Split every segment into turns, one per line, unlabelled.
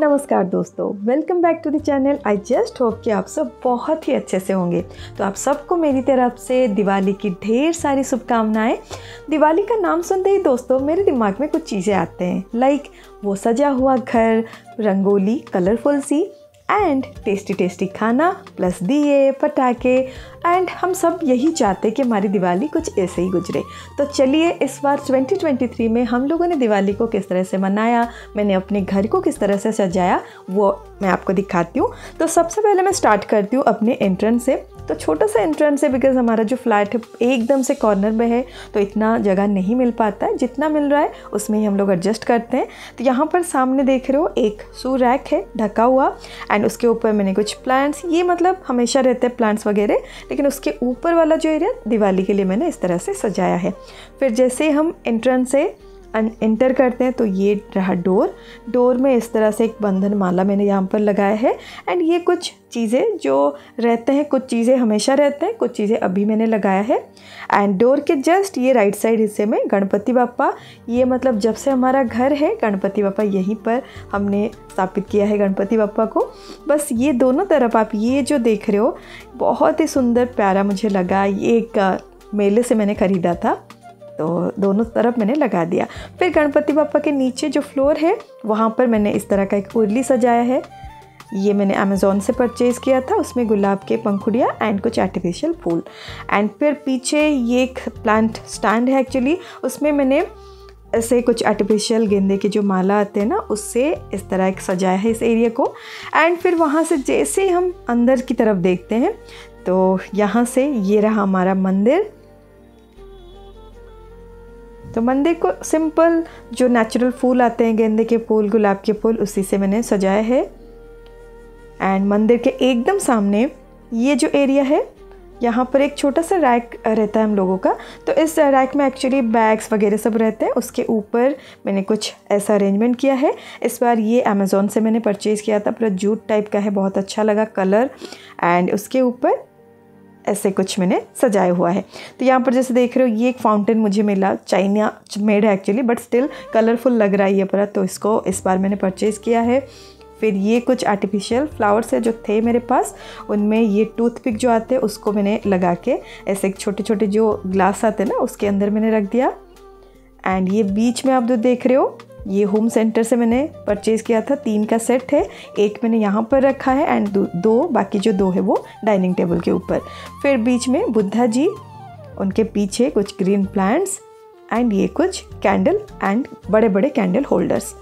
नमस्कार दोस्तों welcome back to the channel I just hope कि आप सब बहुत ही अच्छे से होंगे। तो आप सबको मेरी तरफ़ से दिवाली की ढेर सारी शुभकामनाएँ। दिवाली का नाम सुनते ही दोस्तों मेरे दिमाग में कुछ चीज़ें आते हैं। लाइक like, वो सजा हुआ घर रंगोली कलरफुल सी एंड टेस्टी टेस्टी खाना प्लस दिए पटाखे एंड हम सब यही चाहते कि हमारी दिवाली कुछ ऐसे ही गुजरे। तो चलिए इस बार 2023 में हम लोगों ने दिवाली को किस तरह से मनाया, मैंने अपने घर को किस तरह से सजाया, वो मैं आपको दिखाती हूँ। तो सबसे पहले मैं स्टार्ट करती हूँ अपने एंट्रेंस से। तो छोटा सा एंट्रेंस है बिकॉज़ हमारा जो फ्लैट है एकदम से कॉर्नर में है तो इतना जगह नहीं मिल पाता है। जितना मिल रहा है, उसमें ही हम लोग एडजस्ट करते हैं। तो यहाँ पर सामने देख रहे हो, एक सू रैक है, ढका हुआ। एंड उसके ऊपर मैंने कुछ प्लांट्स ये मतलब हमेशा रहते हैं प्लांट्स वगैरह। लेकिन उसके ऊपर वाला जो एरिया दिवाली के लिए मैंने इस तरह से सजाया है। फिर जैसे हम एंट्रेंस से एंटर करते हैं तो ये रहा डोर डोर में इस तरह से एक बंधन माला मैंने यहाँ पर लगाया है. एंड ये कुछ चीज़ें जो रहते हैं, कुछ चीज़ें हमेशा रहते हैं, कुछ चीज़ें अभी मैंने लगाया है. एंड डोर के जस्ट ये राइट साइड हिस्से में गणपति बापा ये मतलब जब से हमारा घर है, गणपति बापा यहीं पर हमने स्थापित किया है गणपति बापा को. बस ये दोनों तरफ़ आप ये जो देख रहे हो, बहुत ही सुंदर प्यारा मुझे लगा. ये एक मेले से मैंने ख़रीदा था. तो दोनों तरफ़ मैंने लगा दिया। फिर गणपति बापा के नीचे जो फ्लोर है, वहाँ पर मैंने इस तरह का एक उर्ली सजाया है। ये मैंने अमेज़ोन से परचेज़ किया था, उसमें गुलाब के पंखुड़िया एंड कुछ आर्टिफिशियल फूल। एंड फिर पीछे ये एक प्लांट स्टैंड है एक्चुअली उसमें मैंने ऐसे कुछ आर्टिफिशियल गेंदे के जो माला आते हैं ना, उससे इस तरह एक सजाया है इस एरिया को। एंड फिर वहाँ से जैसे हम अंदर की तरफ़ देखते हैं तो यहाँ से ये रहा हमारा मंदिर। तो मंदिर को सिंपल जो नेचुरल फूल आते हैं, गेंदे के फूल, गुलाब के फूल, उसी से मैंने सजाया है। एंड मंदिर के एकदम सामने ये जो एरिया है, यहाँ पर एक छोटा सा रैक रहता है हम लोगों का। तो इस रैक में एक्चुअली बैग्स वगैरह सब रहते हैं। उसके ऊपर मैंने कुछ ऐसा अरेंजमेंट किया है। इस बार ये अमेज़ोन से मैंने परचेज़ किया था। पूरा जूट टाइप का है, बहुत अच्छा लगा कलर एंड उसके ऊपर ऐसे कुछ मैंने सजाया हुआ है। तो यहाँ पर जैसे देख रहे हो, ये एक फाउंटेन मुझे मिला, चाइना मेड है एक्चुअली बट स्टिल कलरफुल लग रहा है ये पूरा। तो इसको इस बार मैंने परचेज़ किया है। फिर ये कुछ आर्टिफिशियल फ्लावर्स है जो थे मेरे पास, उनमें ये टूथपिक जो आते हैं, उसको मैंने लगा के ऐसे एक छोटे छोटे जो ग्लास आते हैं ना, उसके अंदर मैंने रख दिया। एंड ये बीच में आप जो देख रहे हो ये होम सेंटर से मैंने परचेज़ किया था। तीन का सेट है। एक मैंने यहाँ पर रखा है एंड दो, बाकी जो दो है वो डाइनिंग टेबल के ऊपर। फिर बीच में बुद्धा जी उनके पीछे कुछ ग्रीन प्लांट्स एंड ये कुछ कैंडल एंड बड़े बड़े कैंडल होल्डर्स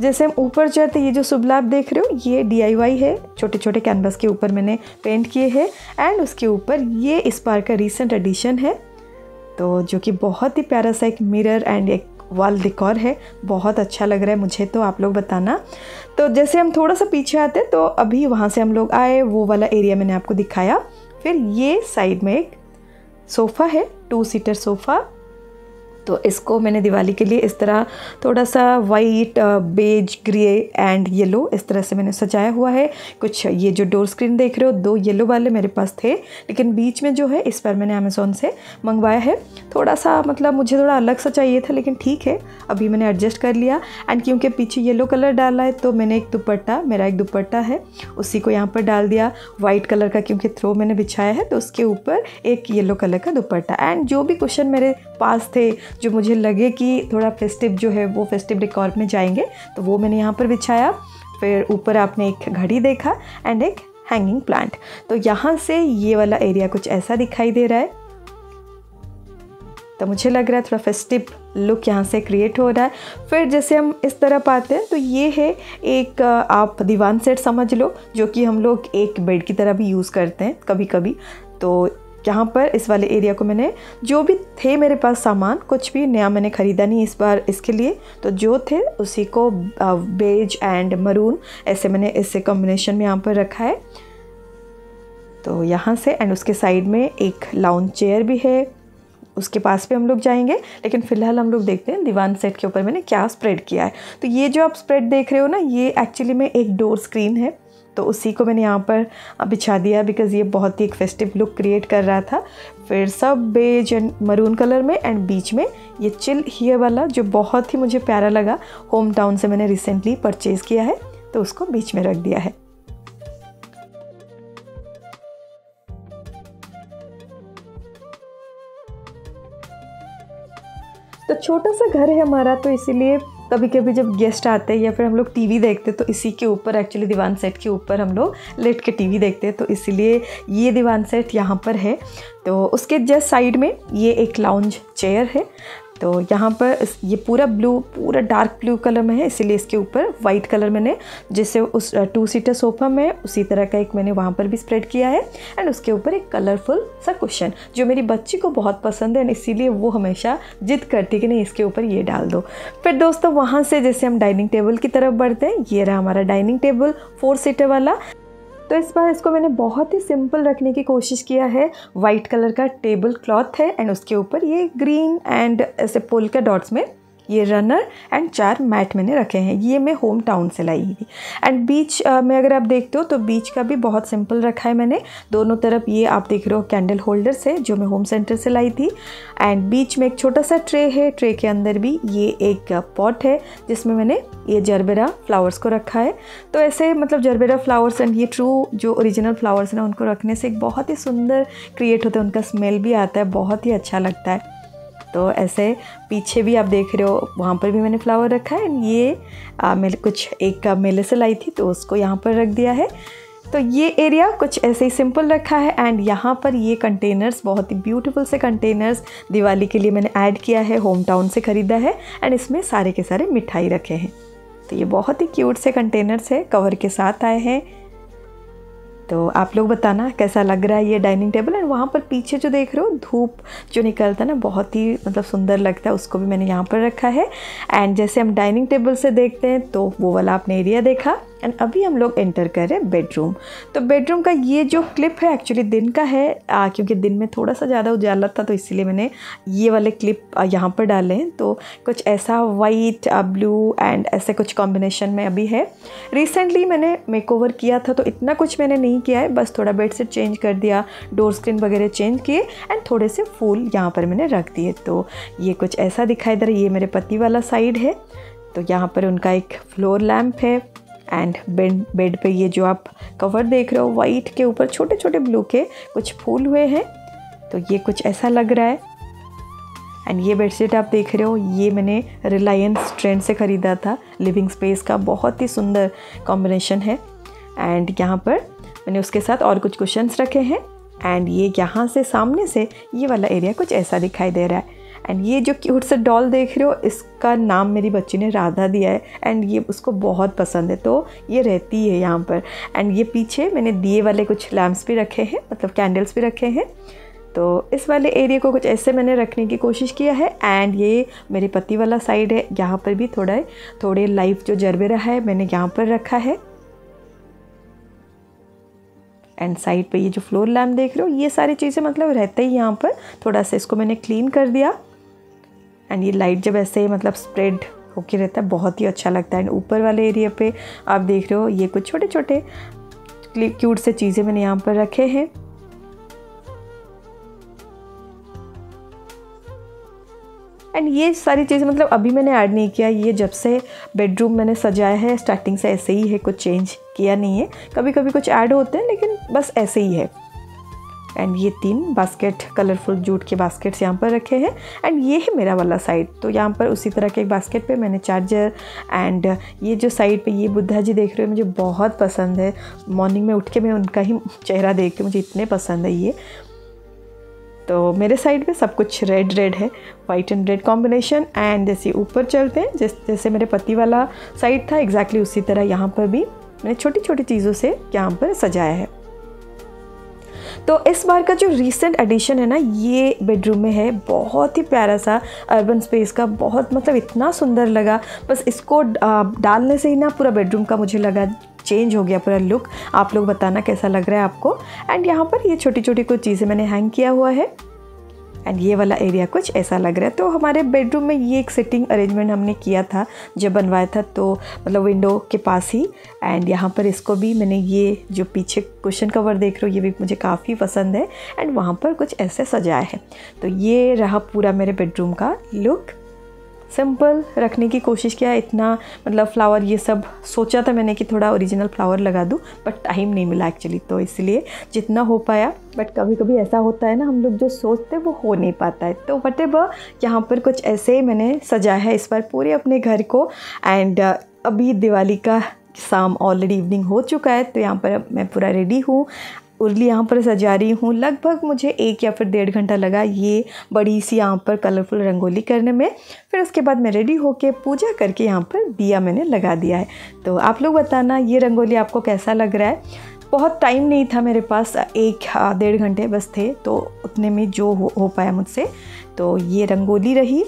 जैसे हम ऊपर जाते ये जो लाभ देख रहे हो ये डी है। छोटे छोटे कैनवस के ऊपर मैंने पेंट किए हैं एंड उसके ऊपर ये इस बार का रिसेंट एडिशन है। तो जो कि बहुत ही प्यारा सा एक मिरर एंड एक वॉल डिकॉर है। बहुत अच्छा लग रहा है मुझे तो आप लोग बताना। तो जैसे हम थोड़ा सा पीछे आते तो अभी वहाँ से हम लोग आए, वो वाला एरिया मैंने आपको दिखाया। फिर ये साइड में एक सोफ़ा है टू सीटर सोफ़ा तो इसको मैंने दिवाली के लिए इस तरह थोड़ा सा white beige grey and yellow इस तरह से मैंने सजाया हुआ है। कुछ ये जो डोर स्क्रीन देख रहे हो, दो येलो वाले मेरे पास थे। लेकिन बीच में जो है, इस पर मैंने अमेज़ोन से मंगवाया है। थोड़ा सा मतलब मुझे थोड़ा अलग सा चाहिए था, लेकिन ठीक है, अभी मैंने एडजस्ट कर लिया। एंड क्योंकि पीछे येलो कलर डाला है तो मैंने एक दुपट्टा, मेरा एक दुपट्टा है, उसी को यहाँ पर डाल दिया वाइट कलर का, क्योंकि थ्रो मैंने बिछाया है तो उसके ऊपर एक येलो कलर का दुपट्टा। एंड जो भी क्वेश्चन मेरे पास थे जो मुझे लगे कि थोड़ा फेस्टिव जो है वो फेस्टिव रिकॉर्ड में जाएँगे तो वो मैंने यहाँ पर बिछाया। फिर ऊपर आपने एक घड़ी देखा एंड एक हैंगिंग प्लांट तो यहाँ से ये वाला एरिया कुछ ऐसा दिखाई दे रहा है। तो मुझे लग रहा है थोड़ा फेस्टिव लुक यहाँ से क्रिएट हो रहा है। फिर जैसे हम इस तरफ़ आते हैं तो ये है एक, आप दीवान सेट समझ लो, जो कि हम लोग एक बेड की तरह भी यूज़ करते हैं कभी कभी तो यहाँ पर इस वाले एरिया को मैंने जो भी थे मेरे पास सामान, कुछ भी नया मैंने ख़रीदा नहीं इस बार इसके लिए तो जो थे उसी को बेज एंड मरून ऐसे मैंने इससे कॉम्बिनेशन में यहाँ पर रखा है। तो यहाँ से एंड उसके साइड में एक लाउंज चेयर भी है। उसके पास भी हम लोग जाएँगे, लेकिन फ़िलहाल हम लोग देखते हैं दीवान सेट के ऊपर मैंने क्या स्प्रेड किया है। तो ये जो आप स्प्रेड देख रहे हो ना, ये एक्चुअली में एक डोर स्क्रीन है। तो उसी को मैंने यहाँ पर बिछा दिया बिकॉज़ ये बहुत ही एक फेस्टिव लुक क्रिएट कर रहा था। फिर सब बेज एंड मरून कलर में एंड बीच में ये चिल हियर वाला जो बहुत ही मुझे प्यारा लगा होम टाउन से मैंने रिसेंटली परचेज़ किया है तो उसको बीच में रख दिया है। तो छोटा सा घर है हमारा तो इसीलिए कभी कभी जब गेस्ट आते हैं या फिर हम लोग टीवी देखते हैं तो इसी के ऊपर एक्चुअली दीवान सेट के ऊपर हम लोग लेट के टीवी देखते हैं तो इसीलिए ये दीवान सेट यहाँ पर है। तो उसके जस्ट साइड में ये एक लाउंज चेयर है। तो यहाँ पर ये पूरा ब्लू, पूरा डार्क ब्लू कलर में है, इसीलिए इसके ऊपर वाइट कलर मैंने, जैसे उस टू सीटर सोफ़ा में, उसी तरह का एक मैंने वहाँ पर भी स्प्रेड किया है एंड उसके ऊपर एक कलरफुल सा क्वेश्चन जो मेरी बच्ची को बहुत पसंद है एंड इसीलिए वो हमेशा जिद करती कि नहीं, इसके ऊपर ये डाल दो। फिर दोस्तों, वहाँ से जैसे हम डाइनिंग टेबल की तरफ़ बढ़ते हैं, ये रहा हमारा डाइनिंग टेबल फोर सीटर वाला। तो इस बार इसको मैंने बहुत ही सिंपल रखने की कोशिश किया है। वाइट कलर का टेबल क्लॉथ है एंड उसके ऊपर ये ग्रीन एंड ऐसे पोल का डॉट्स में ये रनर एंड चार मैट मैंने रखे हैं। ये मैं होम टाउन से लाई थी। एंड बीच में अगर आप देखते हो तो बीच का भी बहुत सिंपल रखा है मैंने। दोनों तरफ़ ये आप देख रहे हो कैंडल होल्डर से, जो मैं होम सेंटर से लाई थी। एंड बीच में एक छोटा सा ट्रे है। ट्रे के अंदर भी ये एक पॉट है, जिसमें मैंने ये जरबेरा फ्लावर्स को रखा है। तो ऐसे मतलब जरबेरा फ्लावर्स एंड ये ट्रू जो ओरिजिनल फ्लावर्स हैं उनको रखने से एक बहुत ही सुंदर क्रिएट होता है। उनका स्मेल भी आता है, बहुत ही अच्छा लगता है। तो ऐसे पीछे भी आप देख रहे हो वहाँ पर भी मैंने फ्लावर रखा है। ये आ, मैं कुछ एक मेले से लाई थी तो उसको यहाँ पर रख दिया है। तो ये एरिया कुछ ऐसे ही सिंपल रखा है। एंड यहाँ पर ये कंटेनर्स बहुत ही ब्यूटीफुल से कंटेनर्स दिवाली के लिए मैंने ऐड किया है होम टाउन से ख़रीदा है। एंड इसमें सारे के सारे मिठाई रखे हैं। तो ये बहुत ही क्यूट से कंटेनर्स है कवर के साथ आए हैं। तो आप लोग बताना कैसा लग रहा है ये डाइनिंग टेबल एंड वहाँ पर पीछे जो देख रहे हो, धूप जो निकलता है ना, बहुत ही मतलब सुंदर लगता है, उसको भी मैंने यहाँ पर रखा है। एंड जैसे हम डाइनिंग टेबल से देखते हैं तो वो वाला आपने एरिया देखा। एंड अभी हम लोग एंटर कर रहे हैं बेडरूम तो बेडरूम का ये जो क्लिप है एक्चुअली दिन का है आ, क्योंकि दिन में थोड़ा सा ज़्यादा उजाला था तो इसीलिए मैंने ये वाले क्लिप यहाँ पर डाले हैं। तो कुछ ऐसा वाइट ब्लू एंड ऐसे कुछ कॉम्बिनेशन में अभी है। रिसेंटली मैंने मेकओवर किया था तो इतना कुछ मैंने नहीं किया है। बस थोड़ा बेड सेट चेंज कर दिया डोर स्क्रीन वगैरह चेंज किए एंड थोड़े से फूल यहाँ पर मैंने रख दिए। तो ये कुछ ऐसा दिखाई दे रहा है। ये मेरे पति वाला साइड है। तो यहाँ पर उनका एक फ्लोर लैम्प है। एंड बेड बेड पे ये जो आप कवर देख रहे हो वाइट के ऊपर छोटे छोटे ब्लू के कुछ फूल हुए हैं। तो ये कुछ ऐसा लग रहा है। एंड ये बेडशीट आप देख रहे हो, ये मैंने रिलायंस ट्रेंड से ख़रीदा था। लिविंग स्पेस का बहुत ही सुंदर कॉम्बिनेशन है। एंड यहाँ पर मैंने उसके साथ और कुछ कुशंस रखे हैं। एंड ये यहाँ से सामने से ये वाला एरिया कुछ ऐसा दिखाई दे रहा है। एंड ये जो क्यूट सा डॉल देख रहे हो, इसका नाम मेरी बच्ची ने राधा दिया है। एंड ये उसको बहुत पसंद है। तो ये रहती है यहाँ पर। एंड ये पीछे मैंने दिए वाले कुछ लैम्प्स भी रखे हैं मतलब कैंडल्स भी रखे हैं। तो इस वाले एरिया को कुछ ऐसे मैंने रखने की कोशिश किया है। एंड ये मेरे पति वाला साइड है। यहाँ पर भी थोड़ा थोड़े लाइफ जो जरबे रहा है, मैंने यहाँ पर रखा है। एंड साइड पे ये जो फ्लोर लैम्प देख रहे हो, ये सारी चीज़ें मतलब रहते ही यहाँ पर। थोड़ा सा इसको मैंने क्लीन कर दिया। एंड ये लाइट जब ऐसे मतलब स्प्रेड होके रहता है, बहुत ही अच्छा लगता है। एंड ऊपर वाले एरिया पे आप देख रहे हो, ये कुछ छोटे छोटे क्यूट से चीज़ें मैंने यहाँ पर रखे हैं। एंड ये सारी चीज़ें मतलब अभी मैंने ऐड नहीं किया, ये जब से बेडरूम मैंने सजाया है स्टार्टिंग से ऐसे ही है, कुछ चेंज किया नहीं है। कभी कभी कुछ ऐड होते हैं, लेकिन बस ऐसे ही है। एंड ये तीन बास्केट कलरफुल जूट के बास्केट्स यहाँ पर रखे हैं। एंड ये है मेरा वाला साइड तो यहाँ पर उसी तरह के एक बास्केट पे मैंने चार्जर एंड ये जो साइड पे ये बुद्धा जी देख रहे हो, मुझे बहुत पसंद है। मॉर्निंग में उठ के मैं उनका ही चेहरा देख के मुझे इतने पसंद है ये। तो मेरे साइड में सब कुछ रेड रेड है। White and red combination and जैसे ऊपर चलते हैं, जैसे जैसे मेरे पति वाला साइड था एग्जैक्टली exactly उसी तरह यहाँ पर भी मैंने छोटी छोटी चीज़ों से यहाँ पर सजाया है। तो इस बार का जो रिसेंट एडिशन है ना, ये बेडरूम में है। बहुत ही प्यारा सा अर्बन स्पेस का, बहुत मतलब इतना सुंदर लगा। बस इसको डालने से ही ना पूरा बेडरूम का मुझे लगा चेंज हो गया पूरा लुक आप लोग बताना कैसा लग रहा है आपको। एंड यहाँ पर ये छोटी छोटी कुछ चीज़ें मैंने हैंग किया हुआ है। एंड ये वाला एरिया कुछ ऐसा लग रहा है। तो हमारे बेडरूम में ये एक सिटिंग अरेंजमेंट हमने किया था, जब बनवाया था तो मतलब विंडो के पास ही। एंड यहाँ पर इसको भी मैंने ये जो पीछे क्वेश्चन कवर देख रहे हो, ये भी मुझे काफ़ी पसंद है। एंड वहाँ पर कुछ ऐसे सजाया है। तो ये रहा पूरा मेरे बेडरूम का लुक सिंपल रखने की कोशिश किया, इतना मतलब फ्लावर ये सब सोचा था मैंने कि थोड़ा ओरिजिनल फ्लावर लगा दूँ बट टाइम नहीं मिला एक्चुअली तो इसलिए जितना हो पाया बट कभी कभी ऐसा होता है ना, हम लोग जो सोचते वो हो नहीं पाता है। तो वट एवर यहाँ पर कुछ ऐसे ही मैंने सजाया है इस बार पूरे अपने घर को एंड अभी दिवाली का शाम ऑलरेडी इवनिंग हो चुका है तो यहाँ पर मैं पूरा रेडी हूँ। उर्ली यहाँ पर सजा रही हूँ। लगभग मुझे एक या फिर डेढ़ घंटा लगा ये बड़ी सी यहाँ पर कलरफुल रंगोली करने में। फिर उसके बाद मैं रेडी होके पूजा करके यहाँ पर दिया मैंने लगा दिया है। तो आप लोग बताना ये रंगोली आपको कैसा लग रहा है? बहुत टाइम नहीं था मेरे पास एक डेढ़ घंटे बस थे तो उतने में जो हो, हो पाया मुझसे। तो ये रंगोली रही।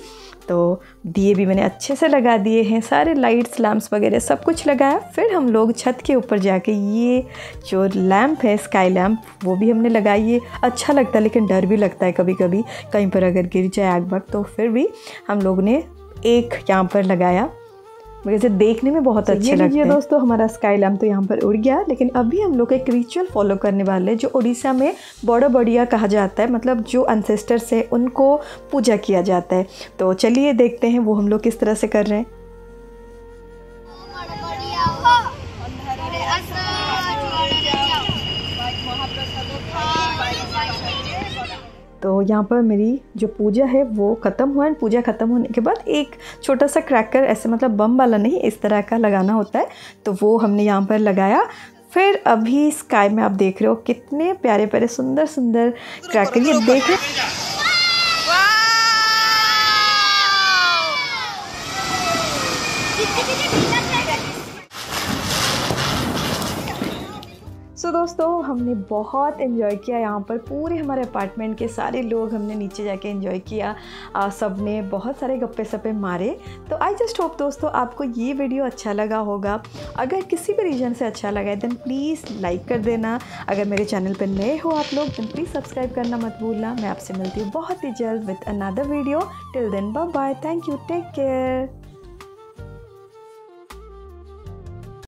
तो दिए भी मैंने अच्छे से लगा दिए हैं, सारे लाइट्स लैम्प्स वगैरह सब कुछ लगाया। फिर हम लोग छत के ऊपर जाके ये जो लैम्प है स्काई लैम्प वो भी हमने लगाई है। अच्छा लगता है, लेकिन डर भी लगता है कभी कभी कहीं पर अगर गिर जाए आग बग तो फिर भी हम लोग ने एक यहाँ पर लगाया। वैसे देखने में बहुत अच्छे लगते हैं। दोस्तों हमारा स्काई लैम्प तो यहाँ पर उड़ गया लेकिन अभी हम लोग एक रिचुअल फॉलो करने वाले जो उड़ीसा में बड़ा बढ़िया कहा जाता है मतलब जो अनसेस्टर्स हैं उनको पूजा किया जाता है। तो चलिए देखते हैं वो हम लोग किस तरह से कर रहे हैं। तो यहाँ पर मेरी जो पूजा है वो ख़त्म हुआ एंड पूजा ख़त्म होने के बाद एक छोटा सा क्रैकर ऐसे मतलब बम वाला नहीं, इस तरह का लगाना होता है तो वो हमने यहाँ पर लगाया। फिर अभी स्काई में आप देख रहे हो कितने प्यारे प्यारे सुंदर सुंदर क्रैकर ये देख। रहे सो so, दोस्तों हमने बहुत इन्जॉय किया यहाँ पर। पूरे हमारे अपार्टमेंट के सारे लोग हमने नीचे जाके इन्जॉय किया। आ, सबने बहुत सारे गप्पे सप्पे मारे। तो आई जस्ट होप दोस्तों आपको ये वीडियो अच्छा लगा होगा। अगर किसी भी रीजन से अच्छा लगा है देन प्लीज़ लाइक कर देना। अगर मेरे चैनल पर नए हो आप लोग देन प्लीज़ सब्सक्राइब करना मत भूलना। मैं आपसे मिलती हूँ बहुत ही जल्द with another video till then bye bye thank you take care